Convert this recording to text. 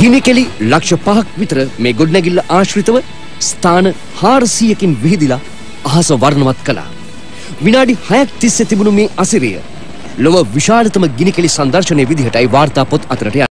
ගිනිකෙලි ලක්ෂ පහක් විතර මේ ගොඩනැගිල්ල ආශ්‍රිතව ස්ථාන 400කින් විහිදිලා අහස වර්ණවත් කළා. විනාඩි 6ක් තිස්සේ තිබුණු මේ අසිරිය ලොව විශාලතම ගිනිකෙලි සංදර්ශනයේ විදිහටයි වාර්තා පොත් අතරට